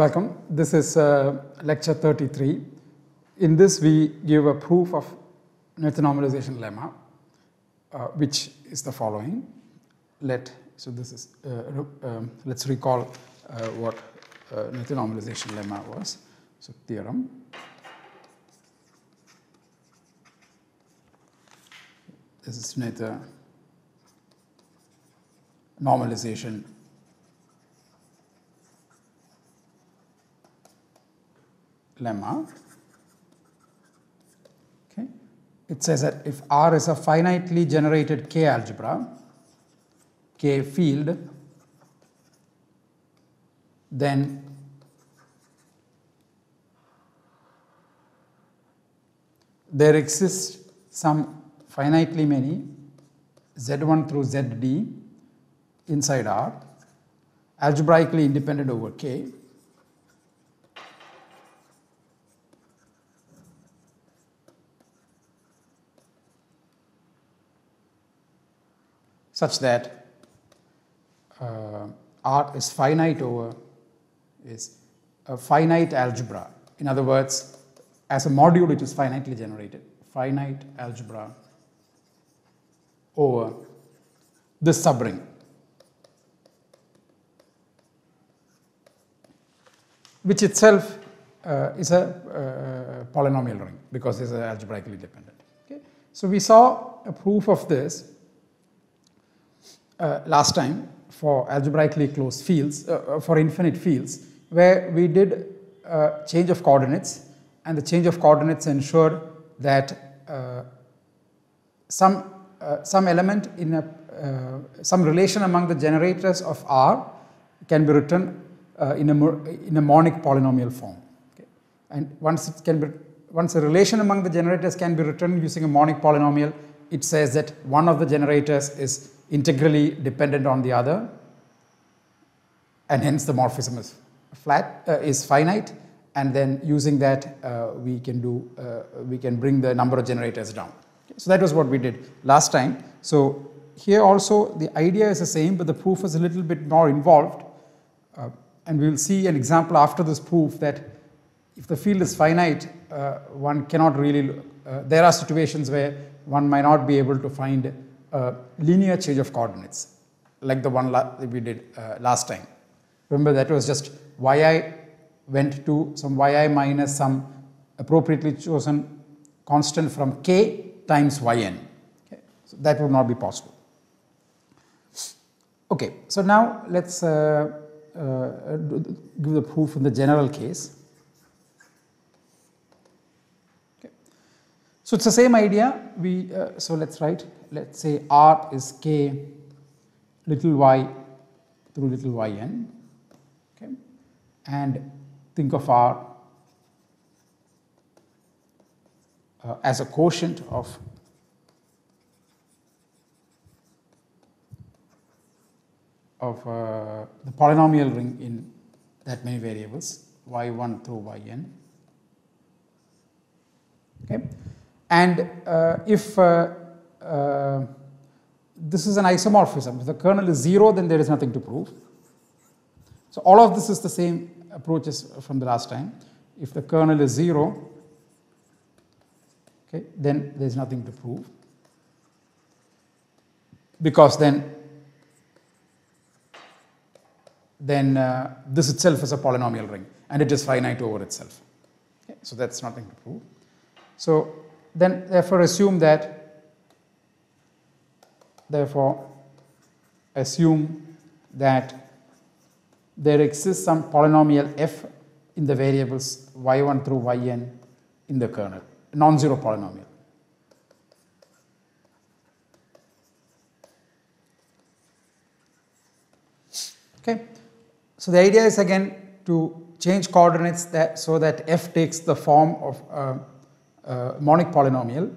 Welcome. This is uh, lecture 33. In this, we give a proof of Noether normalization lemma, uh, which is the following. Let so this is uh, um, let's recall uh, what uh, Noether normalization lemma was. So theorem. This is Noether normalization lemma. Okay. It says that if R is a finitely generated K algebra, K field, then there exists some finitely many Z1 through Zd inside R, algebraically independent over K, such that uh, R is finite over is a finite algebra. In other words, as a module it is finitely generated, finite algebra over this subring. which itself uh, is a uh, polynomial ring because it's algebraically dependent. Okay? So we saw a proof of this uh, last time for algebraically closed fields, uh, for infinite fields, where we did uh, change of coordinates and the change of coordinates ensured that uh, some, some element in a, some relation among the generators of R can be written uh, in, a, in a monic polynomial form. Okay. And once it can be, once a relation among the generators can be written using a monic polynomial, it says that one of the generators is integrally dependent on the other, and hence the morphism is flat, uh, is finite, and then using that uh, we can do, uh, we can bring the number of generators down. So that was what we did last time. So here also the idea is the same, but the proof is a little bit more involved. Uh, and we will see an example after this proof that if the field is finite, uh, one cannot really, there are situations where one might not be able to find a linear change of coordinates, like the one we did uh, last time. Remember that was just yi went to some yi minus some appropriately chosen constant from k times yn. Okay. So that would not be possible. Okay, so now let's uh, uh, give the proof in the general case. So it's the same idea. We uh, so let's write. Let's say R is k little y through little yn. Okay, and think of R uh, as a quotient of of uh, the polynomial ring in that many variables y1 through yn. Okay. And uh, if uh, uh, this is an isomorphism, if the kernel is 0 then there is nothing to prove. So all of this is the same approaches from the last time. If the kernel is 0, okay, then there is nothing to prove because then then uh, this itself is a polynomial ring and it is finite over itself. Okay, so that's nothing to prove. So then therefore assume that therefore assume that there exists some polynomial f in the variables y1 through yn in the kernel, non-zero polynomial. Okay. So the idea is again to change coordinates that so that f takes the form of a monic polynomial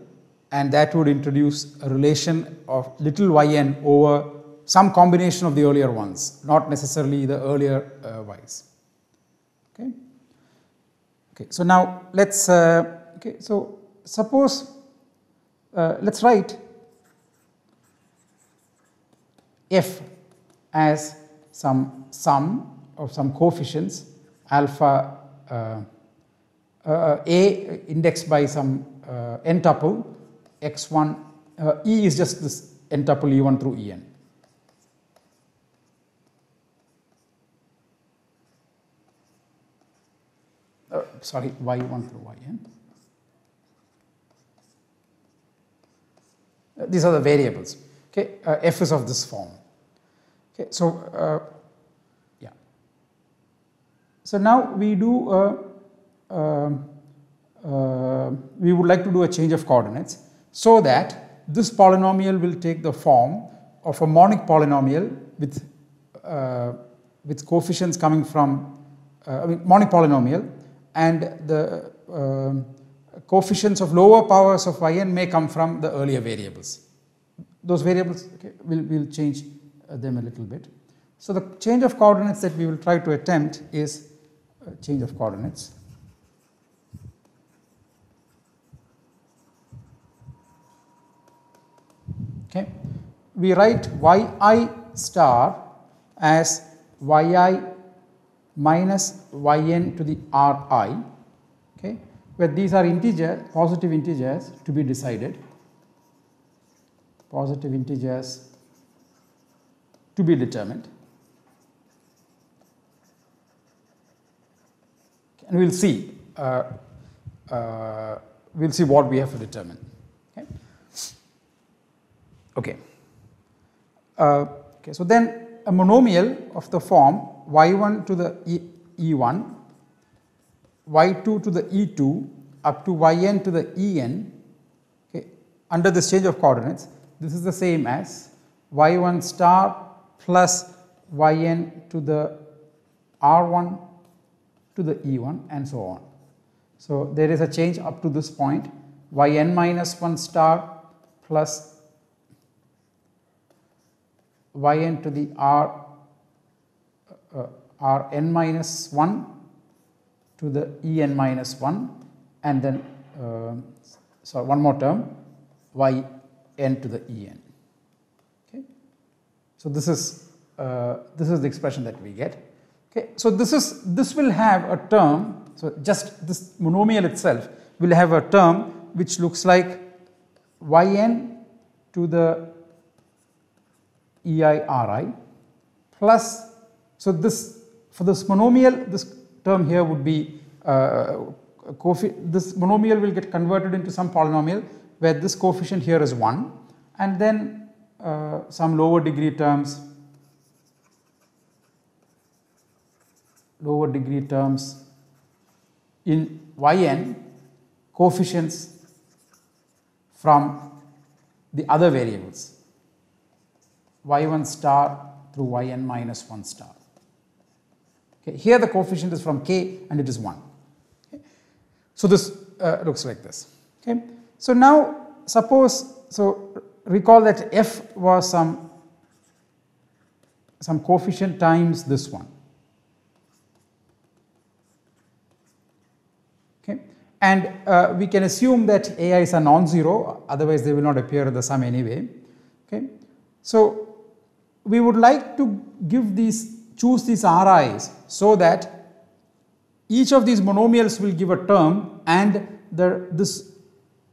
and that would introduce a relation of little yn over some combination of the earlier ones, not necessarily the earlier uh, y's. Okay. Okay. So now let's uh, okay. So suppose uh, let's write f as some sum of some coefficients alpha uh, uh, A indexed by some uh, n tuple x1 uh, E is just this n tuple E1 through En. Uh, sorry, Y1 through Yn. Uh, these are the variables. Okay, uh, f is of this form. Okay, so uh, yeah. So now we do uh, we would like to do a change of coordinates so that this polynomial will take the form of a monic polynomial with uh, with coefficients coming from uh, I mean monic polynomial and the um, coefficients of lower powers of yn may come from the earlier variables. Those variables okay, will will change uh, them a little bit. So, the change of coordinates that we will try to attempt is change of coordinates. Okay. We write yi star as yi minus yn to the ri, okay, where these are integers, positive integers to be decided, positive integers to be determined. And we will see, uh, uh, we will see what we have to determine. Okay. Uh, okay. So, then a monomial of the form y1 to the e, e1, y2 to the e2 up to yn to the en okay, under this change of coordinates, this is the same as y1 star plus yn to the r1 to the e1 and so on. So, there is a change up to this point yn minus 1 star plus yn to the r uh, r n minus 1 to the en minus 1 and then uh, so one more term y n to the en. Okay. So, this is uh, this is the expression that we get. Okay. So, this is this will have a term. So, just this monomial itself will have a term which looks like yn to the EIRI plus. So, this for this monomial this term here would be uh, this monomial will get converted into some polynomial where this coefficient here is 1 and then uh, some lower degree terms lower degree terms in yn coefficients from the other variables y1 star through yn minus 1 star. Okay. Here the coefficient is from k and it is 1. Okay. So, this uh, looks like this. Okay. So, now suppose, so recall that f was some, some coefficient times this one. Okay. and uh, we can assume that AIs are non-zero otherwise they will not appear in the sum anyway. Okay. So, we would like to give these choose these RIs so that each of these monomials will give a term and the this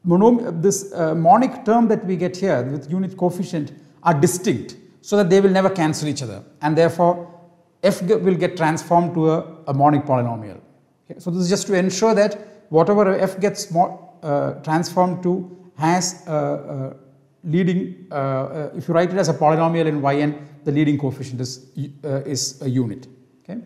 monom this uh, monic term that we get here with unit coefficient are distinct so that they will never cancel each other and therefore f will get transformed to a, a monic polynomial. Okay. So, this is just to ensure that whatever f gets uh, transformed to has a, a leading, uh, uh, if you write it as a polynomial in yn, the leading coefficient is, uh, is a unit. Okay.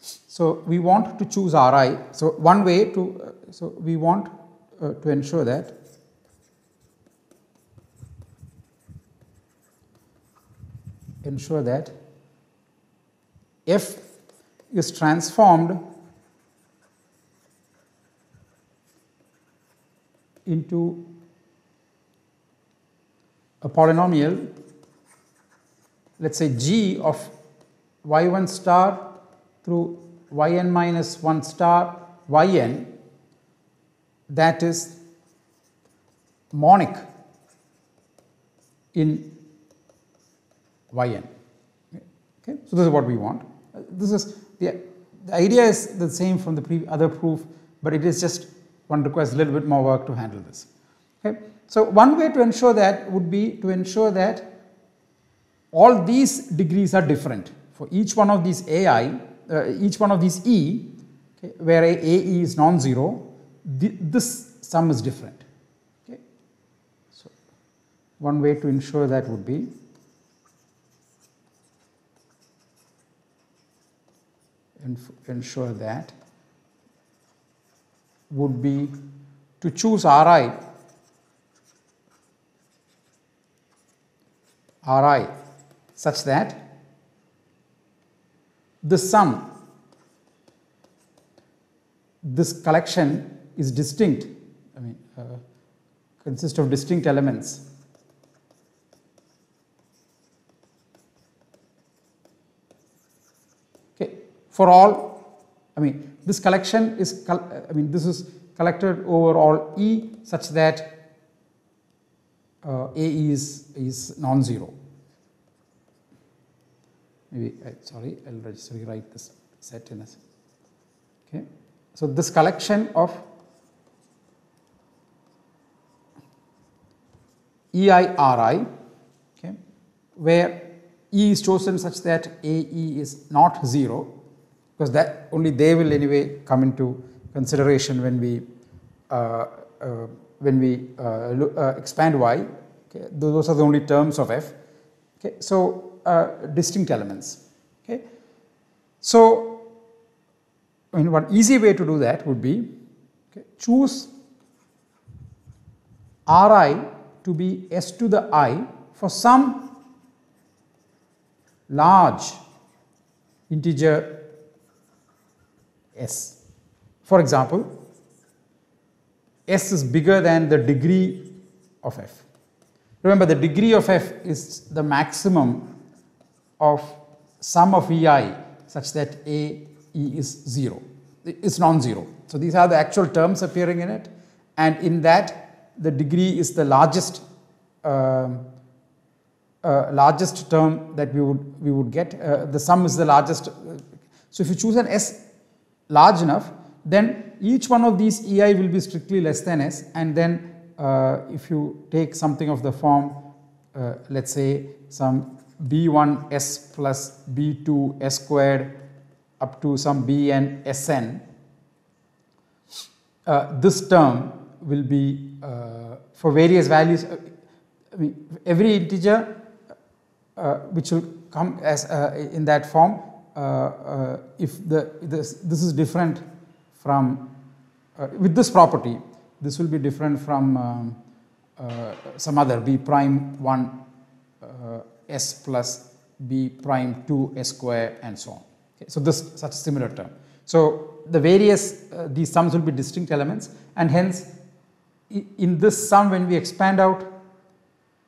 So, we want to choose Ri. So, one way to, uh, so we want to ensure that ensure that f is transformed into a polynomial let us say g of y1 star through yn minus 1 star yn that is monic in yn. Okay. So, this is what we want. This is the, the idea is the same from the other proof, but it is just one requires a little bit more work to handle this. Okay. So, one way to ensure that would be to ensure that all these degrees are different. For each one of these AI, uh, each one of these E, okay, where a AE is non-zero, this sum is different. Okay. So, one way to ensure that would be ensure that would be to choose Ri Ri such that the sum this collection is distinct I mean uh, consists of distinct elements. Okay. For all I mean this collection is I mean this is collected over all E such that uh, A is is non-zero. Maybe uh, sorry I'll just rewrite this set in a okay. So this collection of EIRI okay where E is chosen such that AE is not 0 because that only they will anyway come into consideration when we uh, uh, when we uh, look, uh, expand y okay those are the only terms of f okay so uh, distinct elements. Okay. So, I mean one easy way to do that would be okay, choose Ri to be s to the i for some large integer s. For example, s is bigger than the degree of f. Remember the degree of f is the maximum of sum of EI such that A E is 0, it's non-zero. So, these are the actual terms appearing in it and in that the degree is the largest uh, uh, largest term that we would we would get uh, the sum is the largest. so, if you choose an S large enough then each one of these EI will be strictly less than S. And then uh, if you take something of the form uh, let us say some b1 s plus b2 s squared up to some bn sn, uh, this term will be uh, for various values, uh, I mean, every integer uh, which will come as in that form, if the this, this is different from with this property, this will be different from um, some other b prime 1 s plus b prime 2 s square and so on. Okay. So, this such similar term. So, the various uh, these sums will be distinct elements and hence in this sum when we expand out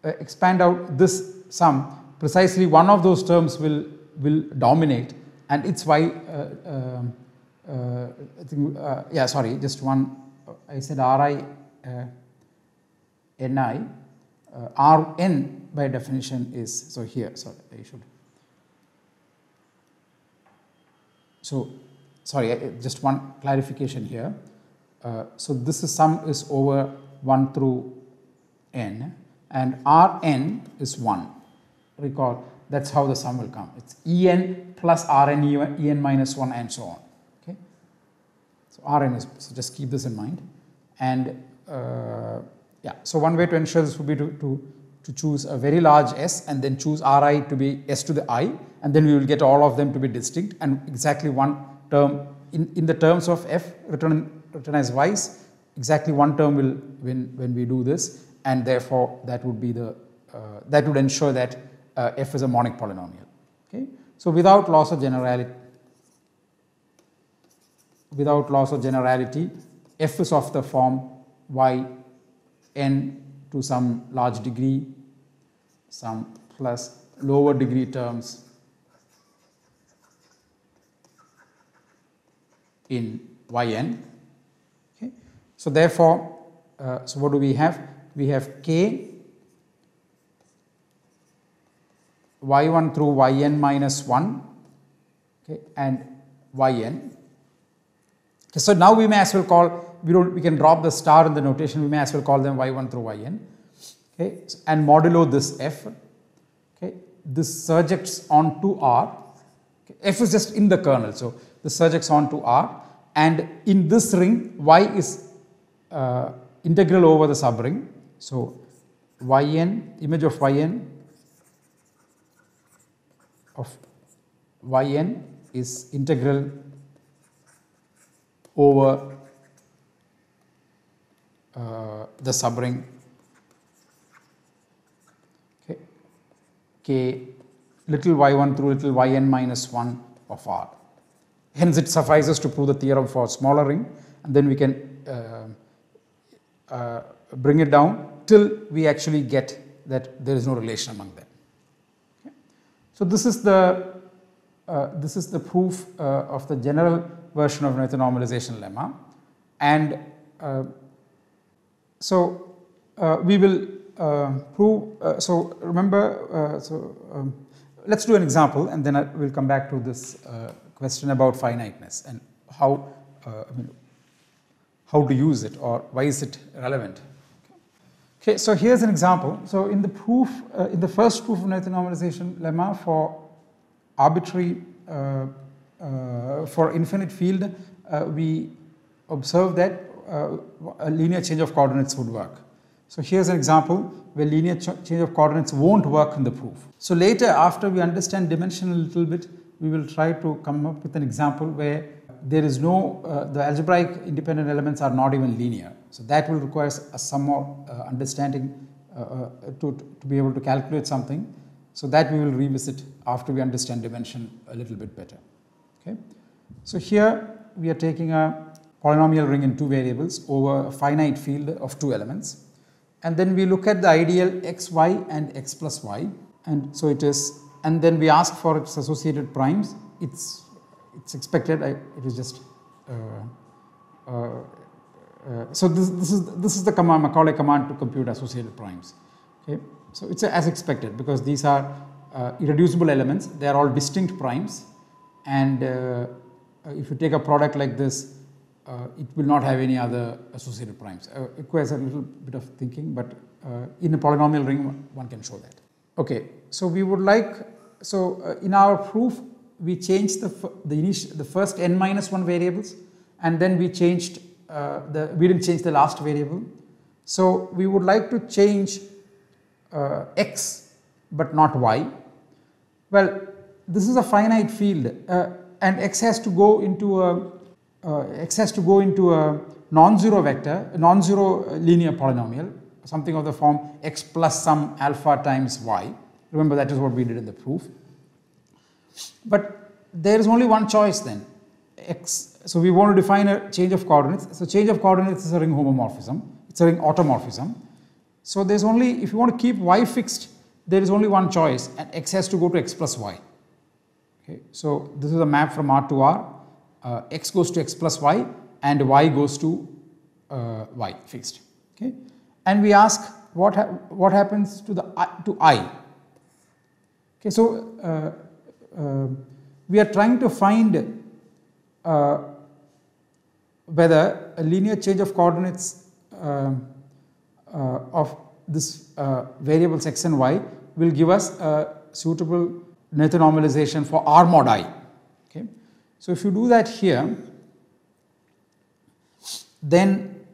uh, expand out this sum precisely one of those terms will will dominate and it's why uh, um, uh I think uh, yeah sorry just one I said Ri uh, Ni Rn by definition is, so here, sorry, I should. So, sorry, just one clarification here. Uh, so, this is sum is over 1 through n and Rn is 1. Recall that is how the sum will come. It is En plus Rn En minus 1 and so on. Rn is, so just keep this in mind. And uh, yeah, so one way to ensure this would be to, to to choose a very large S and then choose Ri to be S to the I and then we will get all of them to be distinct and exactly one term in, in the terms of F written, written as Y's exactly one term will when, when we do this and therefore that would be the uh, that would ensure that uh, F is a monic polynomial. Okay. So, without loss of generality without loss of generality F is of the form y n to some large degree, some plus lower degree terms in yn. Okay. So, therefore, uh, so what do we have? We have k y1 through yn minus 1 okay, and yn. Okay, so now we may as well call, we don't, we can drop the star in the notation, we may as well call them y1 through yn. Okay, and modulo this f. Okay, this surjects onto R. Okay, f is just in the kernel, so this surjects onto R, and in this ring, y is uh, integral over the subring. So yn, image of yn of yn is integral over uh, the subring okay, k little y1 through little yn minus 1 of r. Hence, it suffices to prove the theorem for smaller ring and then we can uh, uh, bring it down till we actually get that there is no relation among them. Okay. So, this is the uh, this is the proof uh, of the general version of Noether normalization lemma and uh, so uh, we will uh, prove so remember so um, let's do an example and then I will come back to this question about finiteness and how I mean, how to use it or why is it relevant. Okay, so here's an example. So in the proof, in the first proof of Noether normalization lemma for arbitrary, uh, uh, for infinite field, uh, we observe that a linear change of coordinates would work. So here's an example where linear ch change of coordinates won't work in the proof. So later after we understand dimension a little bit, we will try to come up with an example where there is no, uh, the algebraic independent elements are not even linear. So that will require some more uh, understanding uh, to, to be able to calculate something. So that we will revisit after we understand dimension a little bit better. Okay. So here we are taking a polynomial ring in two variables over a finite field of two elements. And then we look at the ideal x, y and x plus y. And so it is, and then we ask for its associated primes. It's it's expected. I, it is just. Uh, uh, uh, so this, this is this is the command Macaulay command to compute associated primes. Okay, so it's as expected because these are uh, irreducible elements. They are all distinct primes, and uh, if you take a product like this, it will not have any other associated primes. it requires a little bit of thinking, but in a polynomial ring, one can show that. Okay, so we would like so in our proof we changed the, the, the first n minus 1 variables and then we changed uh, the, we didn't change the last variable. So we would like to change uh, x but not y. Well, this is a finite field uh, and x has to go into a uh, x has to go into a non-zero vector, non-zero linear polynomial, something of the form x plus some alpha times y. Remember that is what we did in the proof. But there is only one choice then, x. So we want to define a change of coordinates. So change of coordinates is a ring homomorphism. It's a ring automorphism. So there's only, if you want to keep y fixed, there is only one choice and x has to go to x plus y. Okay. So this is a map from R to R. Uh, x goes to x plus y and y goes to uh, y fixed. Okay. And we ask what, ha what happens to the to i. Okay. So uh, uh, we are trying to find uh, whether a linear change of coordinates uh, of this variables x and y will give us a suitable Noether normalization for R mod i. Okay. So, if you do that here, then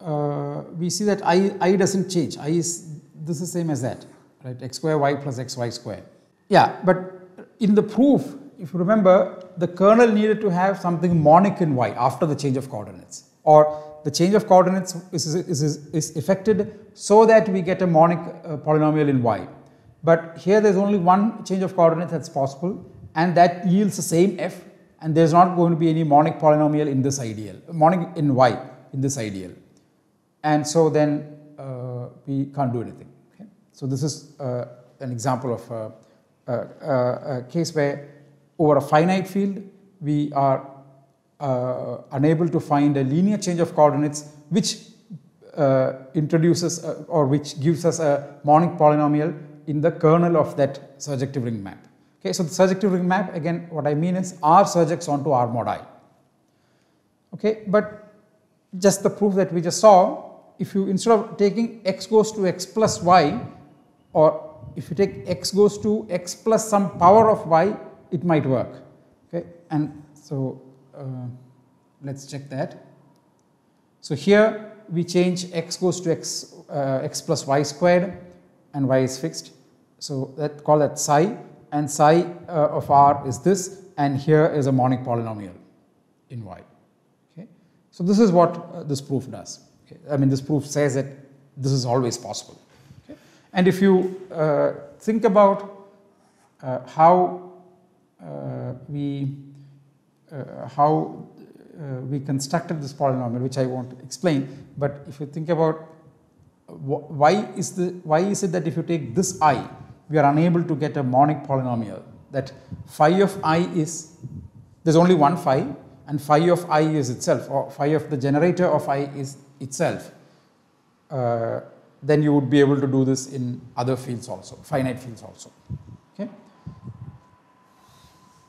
uh, we see that i, I does not change, i is this is same as that, right, x square y plus x y square. Yeah, but in the proof, if you remember, the kernel needed to have something monic in y after the change of coordinates or the change of coordinates is, is, is, is effected so that we get a monic uh, polynomial in y. But here there is only one change of coordinates that is possible and that yields the same f and there is not going to be any monic polynomial in this ideal, monic in y in this ideal. And so then uh, we can't do anything. Okay? So this is uh, an example of uh, a case where over a finite field we are uh, unable to find a linear change of coordinates which uh, introduces uh, or which gives us a monic polynomial in the kernel of that surjective ring map. Okay, so the surjective ring map again what I mean is R surjects onto R mod I. Okay, but just the proof that we just saw if you instead of taking x goes to x plus y or if you take x goes to x plus some power of y it might work okay and so let's check that. So here we change x goes to x uh, x plus y squared and y is fixed. So that call that psi and psi uh, of r is this and here is a monic polynomial in y. Okay? So this is what uh, this proof does. Okay. i mean this proof says that this is always possible. Okay. and if you uh, think about uh, how uh, we uh, how we constructed this polynomial which I won't explain but if you think about why is the why is it that if you take this i we are unable to get a monic polynomial that phi of i is there is only one phi and phi of i is itself or phi of the generator of i is itself uh, then you would be able to do this in other fields also finite fields also. Okay?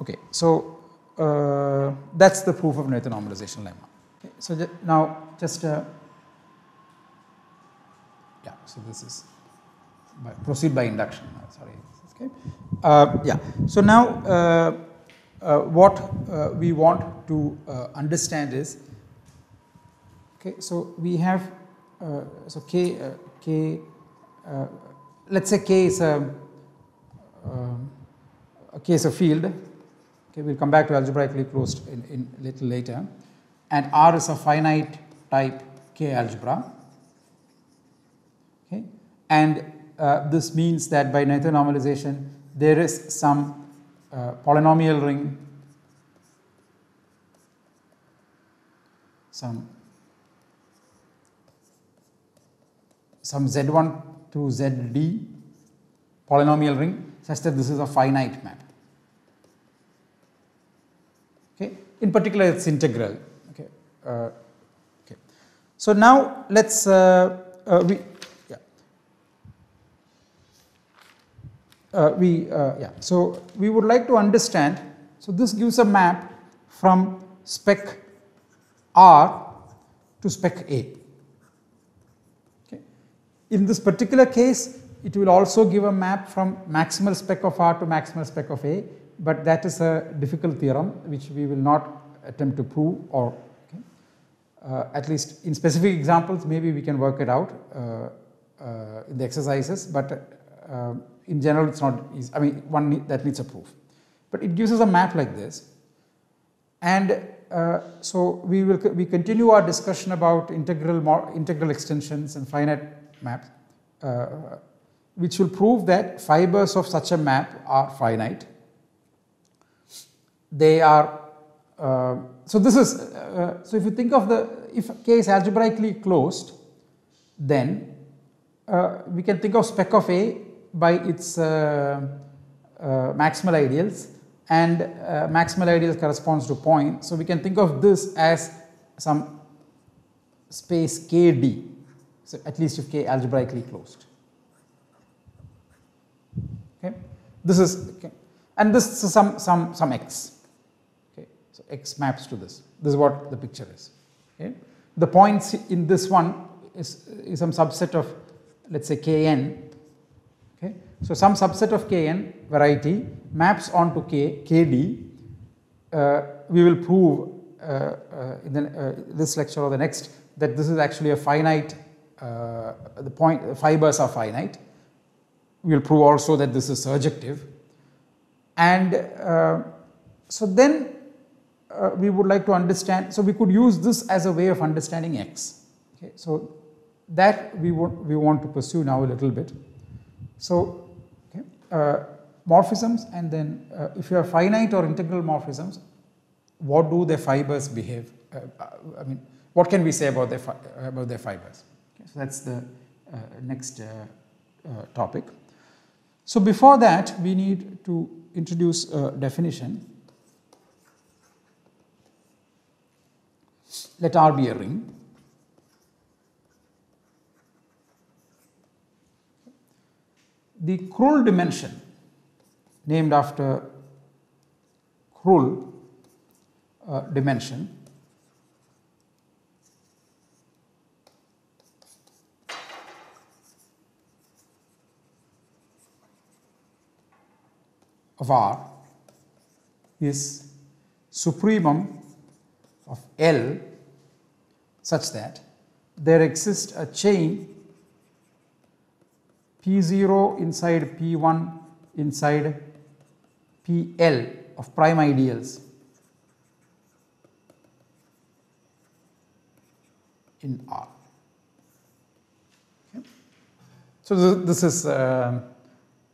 Okay so uh, that's the proof of Noether normalization lemma. Okay, so now just uh, yeah so this is by, proceed by induction. Sorry okay. Uh, yeah. So now uh, uh, what uh, we want to understand is okay so we have so k k let's say k is a a case of field okay we'll come back to algebraically closed in, in little later and r is a finite type k algebra okay and uh, this means that by Noether normalization there is some uh, polynomial ring, some some z1 to zd polynomial ring such that this is a finite map. Okay. In particular, it's integral. Okay. Uh, okay. So now let's uh, uh, we uh, we uh, yeah so we would like to understand so this gives a map from spec R to spec A okay in this particular case it will also give a map from maximal spec of R to maximal spec of A but that is a difficult theorem which we will not attempt to prove or okay. uh, at least in specific examples maybe we can work it out uh, uh in the exercises but uh, in general it's not easy. I mean one need, that needs a proof. But it gives us a map like this and uh, so we will we continue our discussion about integral integral extensions and finite maps which will prove that fibers of such a map are finite. They are uh, so this is uh, so if you think of the if k is algebraically closed then uh, we can think of spec of A by its uh, uh, maximal ideals and uh, maximal ideals corresponds to point. So, we can think of this as some space KD, so at least if K algebraically closed. Okay. This is okay. and this is some some some x. X maps to this. This is what the picture is. Okay. The points in this one is, is some subset of let us say Kn Okay. so, some subset of Kn variety maps onto K, Kd. Uh, we will prove uh, uh, in the, uh, this lecture or the next that this is actually a finite, uh, the point fibers are finite. We will prove also that this is surjective. And uh, so then we would like to understand, so we could use this as a way of understanding x. Okay, so that we, want, we want to pursue now a little bit. So uh, morphisms and then uh, if you have finite or integral morphisms, what do their fibers behave? Uh, I mean, what can we say about their, about their fibers? Okay, so that's the next topic. So before that, we need to introduce a definition. Let R be a ring. the Krull dimension named after Krull uh, dimension of R is supremum of L such that there exists a chain P0 inside P1 inside PL of prime ideals in R. So this, this is uh,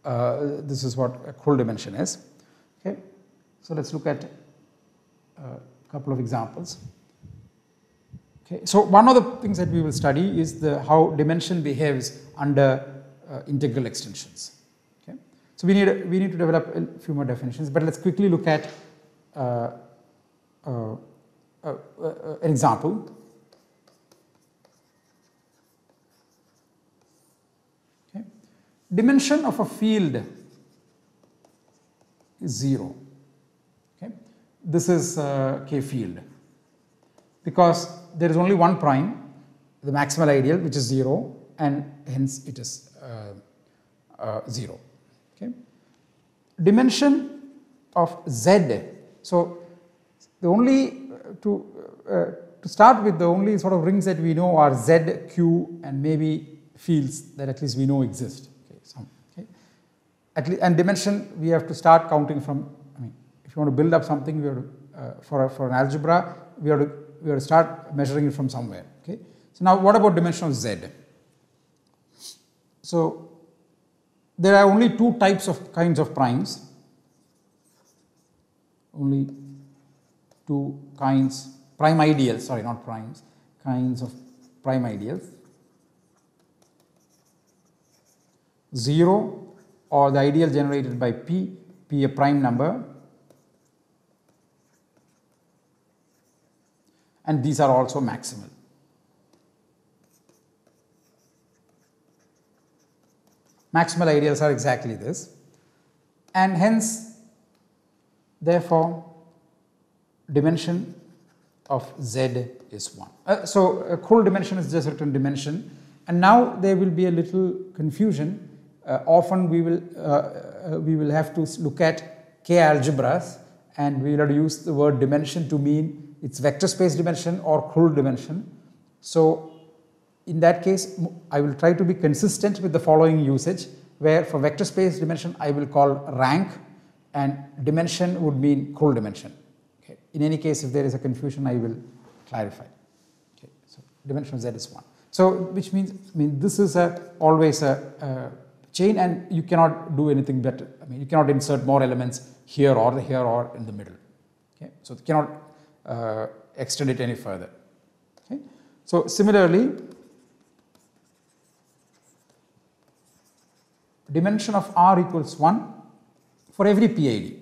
uh, this is what a Krull dimension is. Okay. So let's look at a couple of examples. Okay. So one of the things that we will study is the how dimension behaves under uh, integral extensions. Okay. So we need we need to develop a few more definitions, but let's quickly look at uh, uh, uh an example. dimension of a field is 0. Okay. This is K field because there is only one prime, the maximal ideal which is 0 and hence it is uh, uh, 0. Okay. Dimension of Z. So, the only uh, to, uh, to start with the only sort of rings that we know are Z, Q and maybe fields that at least we know exist Okay. at least, and dimension we have to start counting from, I mean, if you want to build up something, we have to, uh, for, a, for an algebra, we have, to, we have to start measuring it from somewhere. Okay. So now what about dimension of z? So there are only two types of kinds of primes, only two kinds, prime ideals, sorry, not primes, kinds of prime ideals. 0 or the ideal generated by P, P a prime number and these are also maximal. Maximal ideals are exactly this and hence therefore dimension of z is 1. Uh, so a Krull dimension is just written dimension and now there will be a little confusion uh, often we will, uh, uh, we will have to look at K algebras and we will use the word dimension to mean its vector space dimension or Krull dimension. So in that case, I will try to be consistent with the following usage where for vector space dimension I will call rank and dimension would mean Krull dimension. Okay. In any case, if there is a confusion, I will clarify. Okay. So dimension z is 1. So which means, I mean, this is a, always a, a chain and you cannot do anything better. I mean, you cannot insert more elements here or here or in the middle. Okay. So, you cannot uh, extend it any further. Okay. So, similarly, dimension of R equals 1 for every PID.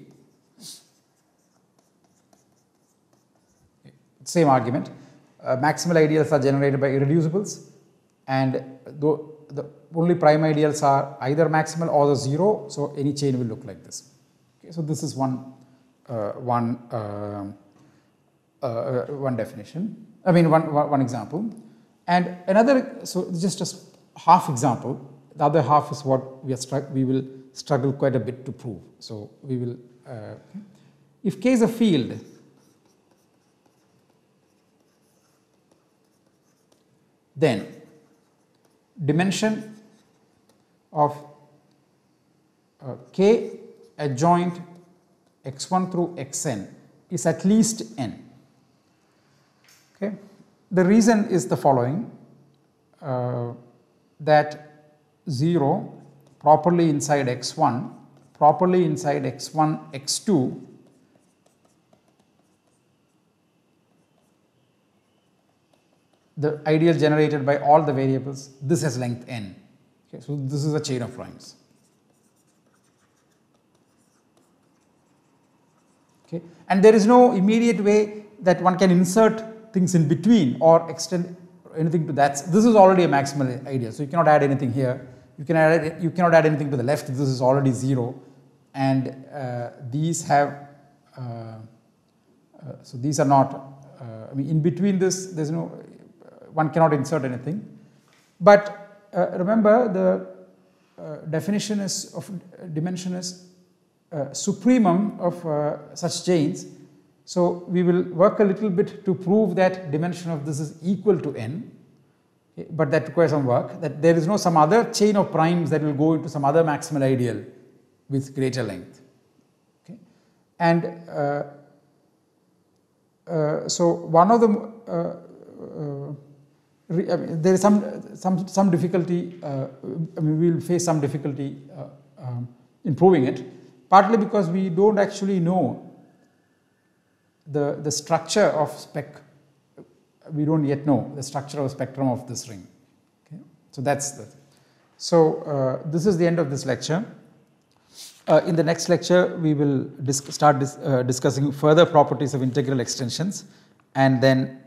Same argument, uh, maximal ideals are generated by irreducibles and the only prime ideals are either maximal or the 0. So, any chain will look like this. Okay, so, this is one, uh, one, uh, uh, one definition, I mean one, one example. And another, so just a half example, the other half is what we, are we will struggle quite a bit to prove. So, we will, uh, if K is a field, then dimension of uh, k adjoint x1 through xn is at least n. Okay. The reason is the following uh, that 0 properly inside x1 properly inside x1 x2 the ideal generated by all the variables, this has length n. Okay, so this is a chain of primes. Okay, and there is no immediate way that one can insert things in between or extend anything to that. This is already a maximal ideal, so you cannot add anything here. You can add you cannot add anything to the left. This is already zero. and uh, these have, uh, uh, so these are not, uh, I mean in between this there is no, one cannot insert anything. But uh, remember the uh, definition is of dimension is supremum of such chains. So we will work a little bit to prove that dimension of this is equal to n but that requires some work that there is no some other chain of primes that will go into some other maximal ideal with greater length. Okay. And uh, uh, so one of the uh, uh I mean, there is some some some difficulty. Uh, I mean, we will face some difficulty um, in proving it, partly because we don't actually know the the structure of spec we don't yet know the structure of spectrum of this ring. Okay? So that's the. So uh, this is the end of this lecture. Uh, in the next lecture, we will start dis uh, discussing further properties of integral extensions, and then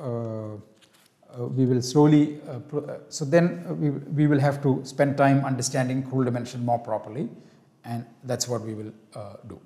uh, uh, we will slowly. Uh, so then we we will have to spend time understanding Krull dimension more properly, and that's what we will do.